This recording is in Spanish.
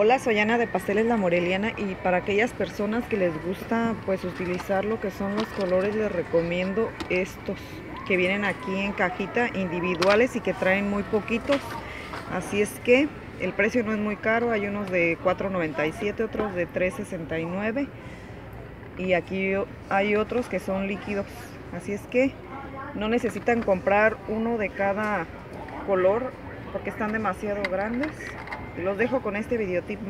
Hola, soy Ana de Pasteles La Moreliana y para aquellas personas que les gusta pues utilizar lo que son los colores les recomiendo estos que vienen aquí en cajita individuales y que traen muy poquitos. Así es que el precio no es muy caro, hay unos de 4.97, otros de 3.69 y aquí hay otros que son líquidos. Así es que no necesitan comprar uno de cada color porque están demasiado grandes. Los dejo con este videotip